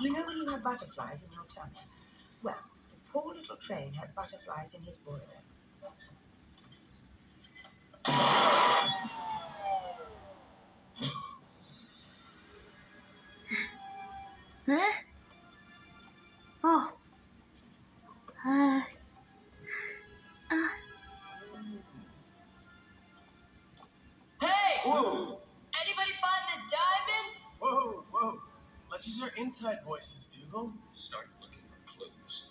You know when you have butterflies in your tummy? Well, the poor little train had butterflies in his boiler. Let's use our inside voices, Dougal. Start looking for clues.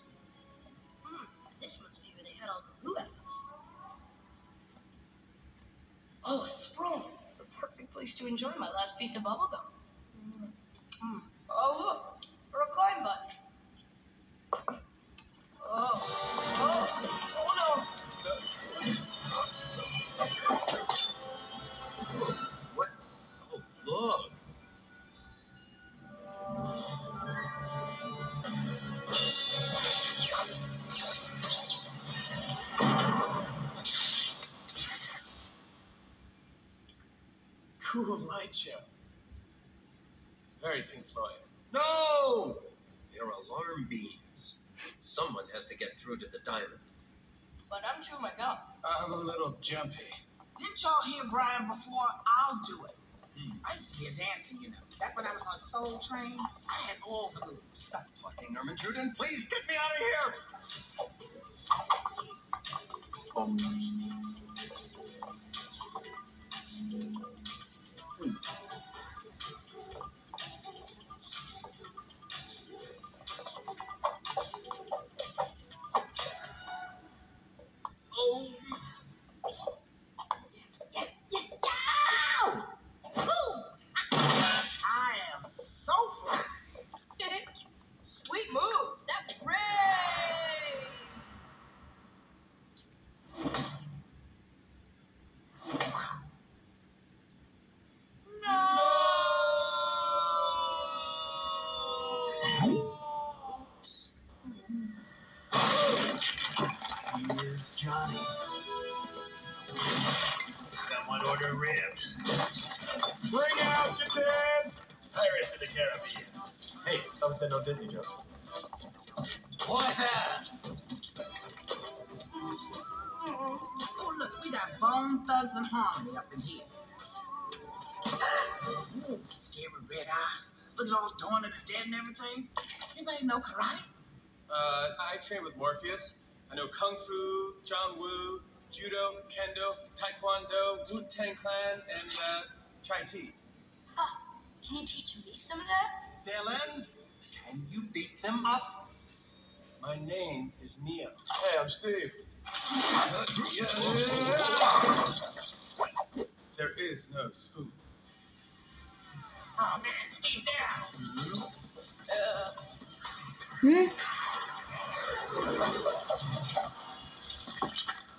Hmm, this must be where they had all the loot items. Oh, a throne. The perfect place to enjoy my last piece of bubblegum. Cool light show. Very Pink Floyd. No! They're alarm beams. Someone has to get through to the diamond. But I'm chewing my gum. I'm a little jumpy. Didn't y'all hear Brian before? I'll do it. Hmm. I used to be a dancer, you know. Back when I was on Soul Train, I had all the moves. Stop talking, Norman Juden. Please get me out of here! Oh, I am so fly. Sweet move. That's great. Oops. Here's Johnny. Someone order ribs. Bring out your dead! Caribbean. Hey, Tom said no Disney jokes. What's that? Oh, look, we got Bone Thugs and Harmony up in here. Ooh, scary red eyes. Look at all Dawn of the Dead and everything. Anybody know karate? Uh, I train with Morpheus. I know Kung Fu, John Woo, Judo, Kendo, Taekwondo, Wu Tang Clan, and uh, Chai Tea. Huh. Can you teach me some of that? Dylan, can you beat them up? My name is Neo. Hey, I'm Steve. There is no spoon. Oh man, Steve down. Uh, Hmm?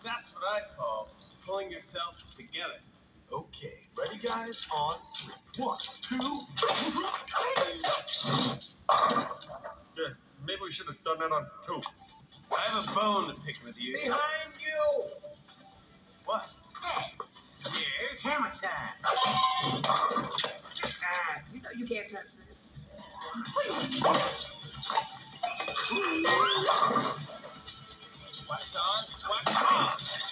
That's what I call pulling yourself together. Okay, ready, guys? On three. One, two. Yeah, maybe we should have done that on two. I have a bone to pick with you. Behind you! What? Hey, Yes? hammer time. Ah, you know you can't touch this. Wax on, wax on.